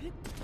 Hit.